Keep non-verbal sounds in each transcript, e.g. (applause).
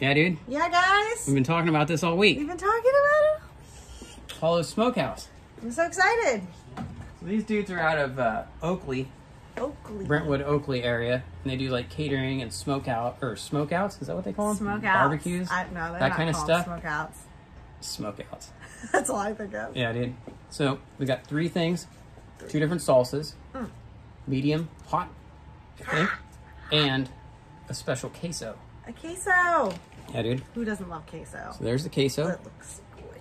Yeah, dude. Yeah, guys. We've been talking about this all week. We've been talking about it. Apollo Smokehouse. I'm so excited. So these dudes are out of uh, Oakley, Oakley. Brentwood, Oakley area, and they do like catering and smokeout or smokeouts. Is that what they call them? Smokeouts. Barbecues. I, no, they're that kind of stuff. Smokeouts. Smokeouts. (laughs) That's all I think of. Yeah, dude. So we got three things, two different salsas, Mm. medium, hot, I think, and a special queso. Queso. Yeah, dude. Who doesn't love queso? So there's the queso. It looks good.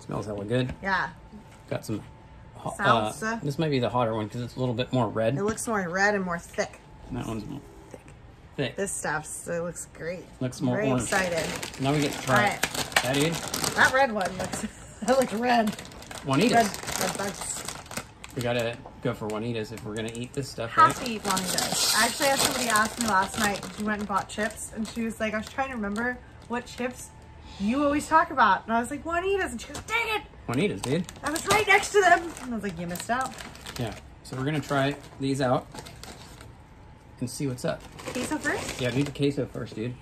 Smells hella good. Yeah. Got some. Uh, Salsa. this might be the hotter one because it's a little bit more red. It looks more red and more thick. And that one's more Thick. thick. This stuff so it looks great. Looks more Very orange. excited. Now we get to try it. Yeah, dude. That red one looks. (laughs) that looks red. Juanitas. Red. red bugs. We gotta go for Juanitas if we're gonna eat this stuff, Have right? to eat Juanitas. I actually had somebody ask me last night. She went and bought chips, and she was like, "I was trying to remember what chips you always talk about," and I was like, "Juanitas," and she goes, "Dang it, Juanitas, dude. I was right next to them." And I was like, "You missed out." Yeah. So we're gonna try these out and see what's up. Queso first. Yeah, do the queso first, dude.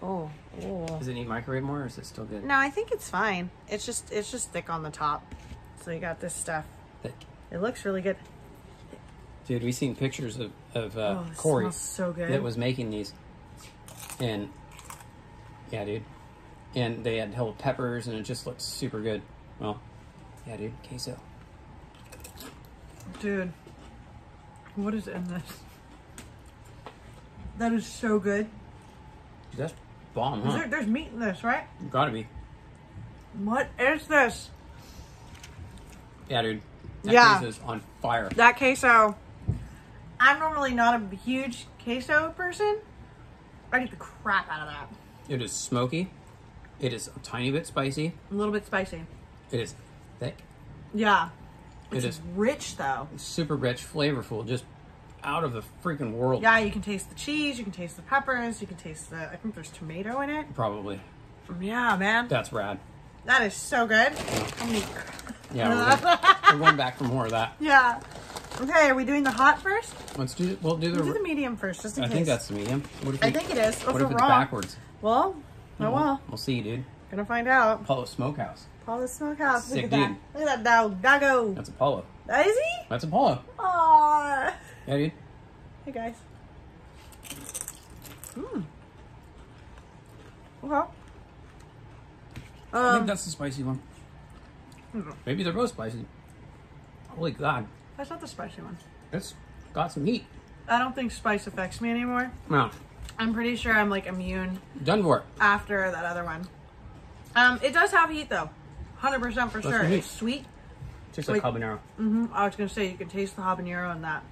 Oh, oh. Does it need microwave more or is it still good? No, I think it's fine. It's just it's just thick on the top. So you got this stuff. Thick. It looks really good. Dude, we seen pictures of, of uh, oh, Corey so good. that was making these. And yeah, dude. And they had whole peppers and it just looks super good. Well, yeah, dude, queso. Dude, what is in this? That is so good. Dude, that's bomb, huh? there, there's meat in this, right? Gotta be. What is this? Yeah, dude. That Yeah. is on fire. That queso. I'm normally not a huge queso person. I eat the crap out of that. It is smoky. It is a tiny bit spicy. A little bit spicy. It is thick. Yeah. It It's rich though. super rich, flavorful, just out of the freaking world. Yeah, you can taste the cheese, you can taste the peppers, you can taste the I think there's tomato in it. Probably. Yeah, man. That's rad. That is so good. Yeah, (laughs) we're, going back for more of that. (laughs) Yeah. Okay, are we doing the hot first? Let's do. We'll do the. We'll do the medium first, just in I case. I think that's the medium. What if I we- think it is. Oh, What if it's wrong. backwards? Well, oh well. We'll see, dude. Gonna find out. Apollo Smokehouse. Apollo Smokehouse. Sick Look at that. dude. Look at that dog. Doggo. That's Apollo. Is he? That's Apollo. Aww. Yeah, dude. Hey guys. Hmm. Okay. I think Um, that's the spicy one. Hmm. Maybe they're both spicy. Holy God, that's not the spicy one. it's got some heat. I don't think spice affects me anymore. No. I'm pretty sure I'm like immune done for after that other one. Um, it does have heat though. 100% for Does sure. It's sweet. Just like Wait. habanero. hmm I was gonna say you can taste the habanero in that.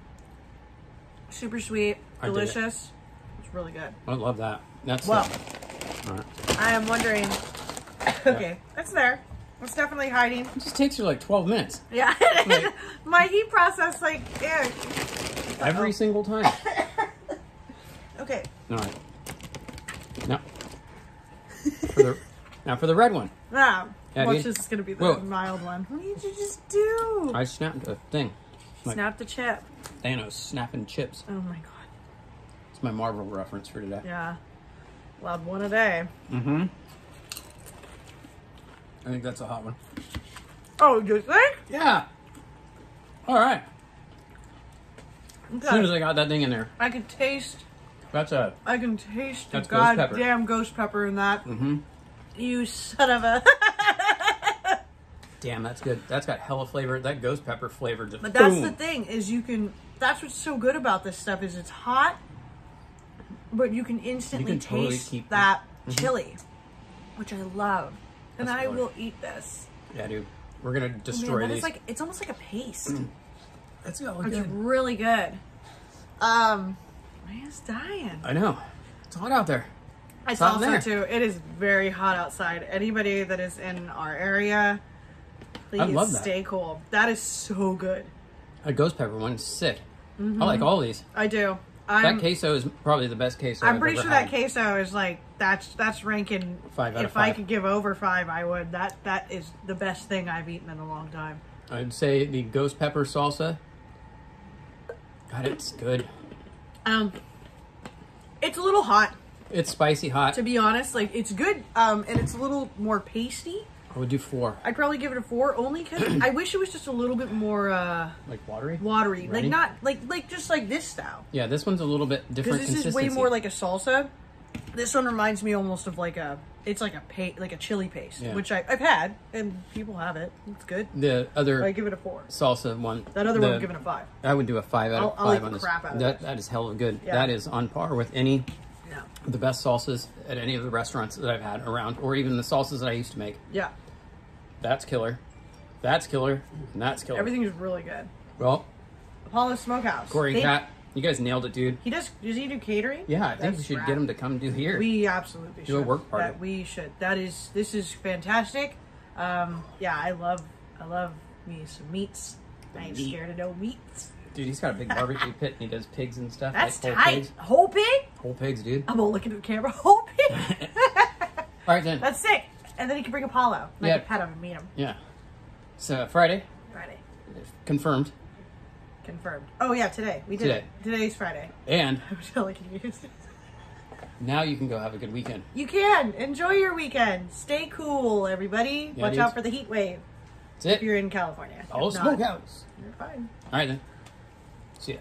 Super sweet, dig it. delicious. It's really good. I love that. That's Well, all right. I am wondering. okay, it's there. It's definitely hiding. It just takes you like 12 minutes Yeah, Right. my heat process, like, yeah. every single time. (laughs) Okay, All right. Now, for the (laughs) now for the red one, now Yeah, watch dude. this is gonna be the Whoa. mild one. What did you just do? I snapped a thing. Like Snap the chip. Thanos snapping chips. Oh my god. It's my Marvel reference for today. Yeah. Love one a day. Mm-hmm. I think that's a hot one. Oh, you think? Yeah. All right. As soon as I got that thing in there, I can taste. that's a. I can taste the That's ghost pepper. goddamn ghost pepper in that. Mm-hmm. You son of a. (laughs) Damn, that's good. That's got hella flavor. That ghost pepper flavor just. But that's boom. the thing is you can. That's what's so good about this stuff is it's hot, but you can instantly can totally taste keep- that Mhm. chili, which I love, and I will eat this. Yeah, dude. We're gonna destroy that these. is like it's almost like a paste. that's all It's good. really good. Um, man's dying. I know. It's hot out there. It's hot in also there. too. It is very hot outside. Anybody that is in our area, please love that. stay cool. That is so good. A ghost pepper one's sick. I like all these. I do. I'm, that queso is probably the best queso. I'm I've pretty sure that queso is like that's that's ranking. Five out if of I could give over five, I would. That that is the best thing I've eaten in a long time. I'd say the ghost pepper salsa. God, it's good. Um, it's a little hot. It's spicy hot. To be honest, like it's good, um, and it's a little more pasty. I would do four. I'd probably give it a four, only because (clears throat) I wish it was just a little bit more uh, Like watery? watery, like not like like just like this style. Yeah, this one's a little bit different Because this is way more like a salsa. This one reminds me almost of like a, it's like a pa- like a chili paste, Yeah. which I, I've had and people have it. It's good. the other I give it a four. salsa one. That other the- one, I'm giving a five. I would do a five out I'll- of I'll five on the this. out of that it. that is hell of good. Yeah. That is on par with any the best salsas at any of the restaurants that I've had around, or even the salsas that I used to make. Yeah. That's killer. That's killer. And that's killer. Everything's really good. Well, Apollo Smokehouse. Corey They- Kat, you guys nailed it, dude. He does. Does he do catering? Yeah, I think we should rad. get him to come do here. We absolutely Do a should. work party. That we should. That is. This is fantastic. Um, yeah, I love. I love me some meats. I ain't meat. scared of no meats. Dude, he's got a big barbecue (laughs) pit and he does pigs and stuff. That's like whole tight. Pigs. Whole pig. Whole pigs, dude. I'm all looking at the camera. (laughs) Whole pig. (laughs) All right then. That's sick. And then he can bring Apollo. And I Yeah. can pet him and meet him. Yeah. So Friday, Friday. confirmed, Confirmed. Oh yeah, today. We did Today. it. Today's Friday. and (laughs) I'm totally confused. now you can go have a good weekend. You can enjoy your weekend. Stay cool, everybody. Yeah, Watch dudes. out for the heat wave That's it. if you're in California. Oh, smokehouse. You're fine. All right then. See ya.